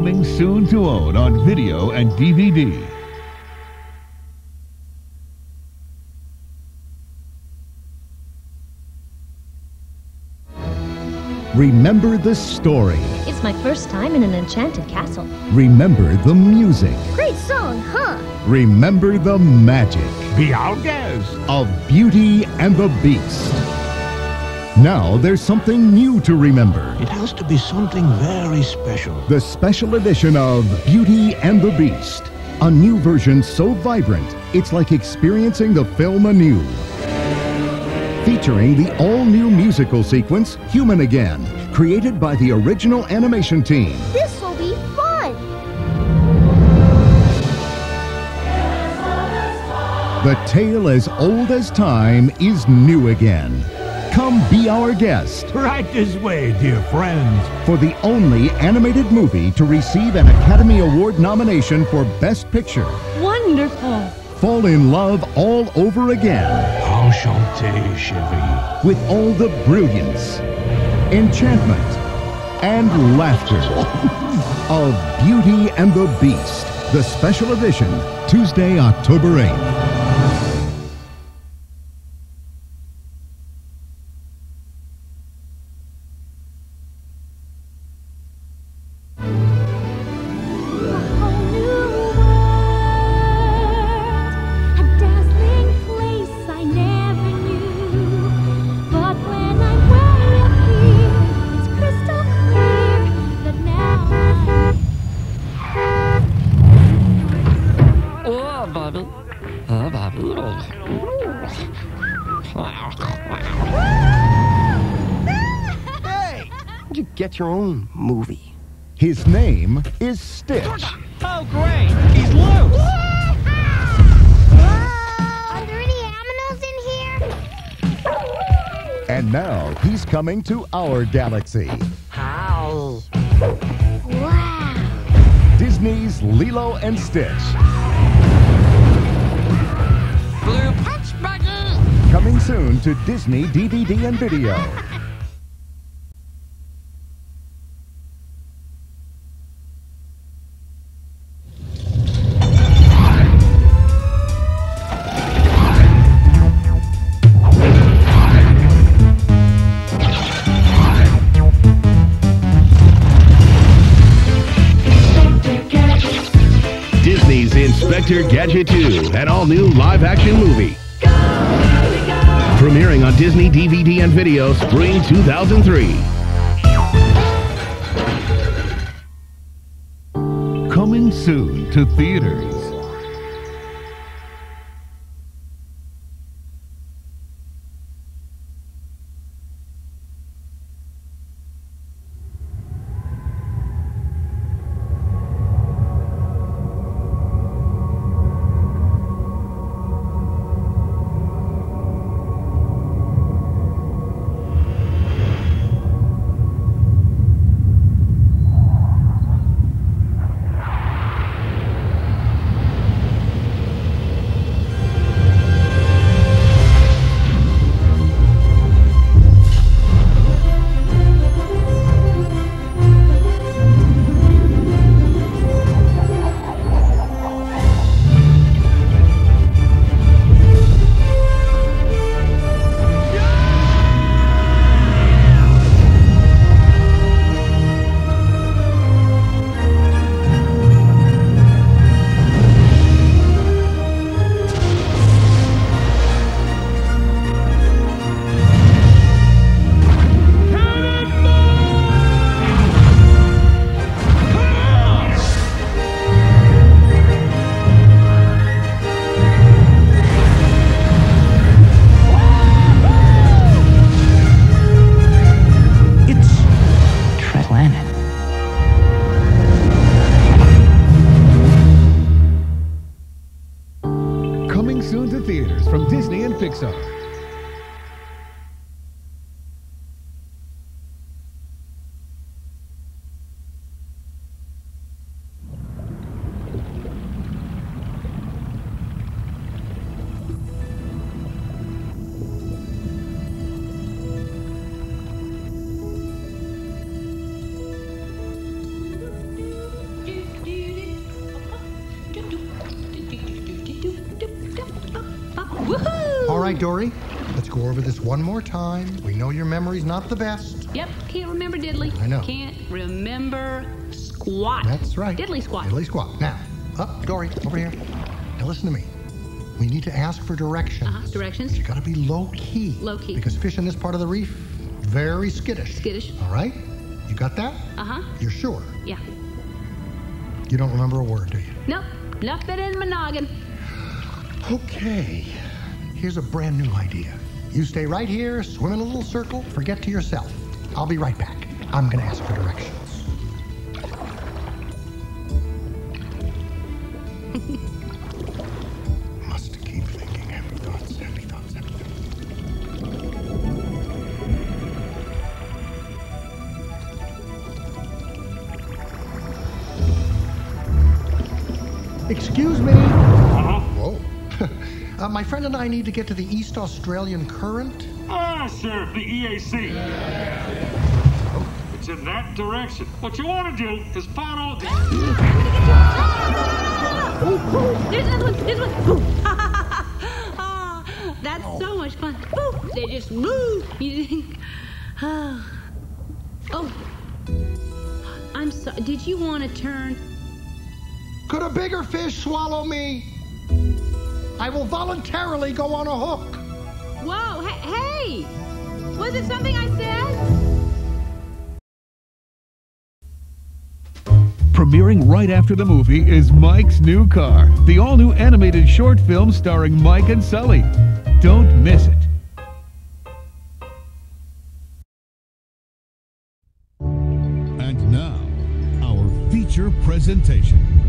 Coming soon to own on video and DVD. Remember the story. It's my first time in an enchanted castle. Remember the music. Great song, huh? Remember the magic Be our guest. of Beauty and the Beast. Now there's something new to remember. It has to be something very special. The special edition of Beauty and the Beast. A new version so vibrant, it's like experiencing the film anew. Featuring the all new musical sequence, Human Again, created by the original animation team. This will be fun! The tale as old as time is new again. Come be our guest Right this way, dear friends. for the only animated movie to receive an Academy Award nomination for Best Picture. Wonderful! Fall in love all over again Enchanté, chérie. with all the brilliance, enchantment, and laughter of Beauty and the Beast, the special edition, Tuesday, October 8th. How'd you get your own movie? His name is Stitch. Oh, great. He's loose. Are there any aminos in here? And now he's coming to our galaxy. How? Wow! Disney's Lilo and Stitch. Soon to Disney DVD and video. Disney's Inspector Gadget 2, an all new live action movie. Premiering on Disney DVD and video spring 2003. Coming soon to theaters. Coming soon to theaters from Disney and Pixar. Woohoo! All right, Dory, let's go over this one more time. We know your memory's not the best. Yep, can't remember diddly. I know. Can't remember squat. That's right. Diddly squat. Diddly squat. Now, up, Dory, over here. Now listen to me. We need to ask for directions. Uh-huh, directions. You gotta be low key. Low key. Because fish in this part of the reef, very skittish. Skittish. All right? You got that? Uh huh. You're sure? Yeah. You don't remember a word, do you? Nope. Nothing in my noggin. Okay. Here's a brand new idea. You stay right here, swim in a little circle, forget to yourself. I'll be right back. I'm gonna ask for directions. Must keep thinking happy thoughts, happy thoughts, happy thoughts. Excuse me. Whoa. uh, my friend and I need to get to the East Australian Current. Ah, sure, the EAC. It's in that direction. What you want to do is follow the. Ooh, ooh, there's another one. There's one. Ooh. Ah, that's so much fun. Ooh, they just move. You think? Ah. oh. I'm sorry. Did you want to turn? Could a bigger fish swallow me? I will voluntarily go on a hook. Whoa! Hey! hey! Was it something I said? Premiering right after the movie is Mike's New Car, the all new animated short film starring Mike and Sully. Don't miss it. And now, our feature presentation.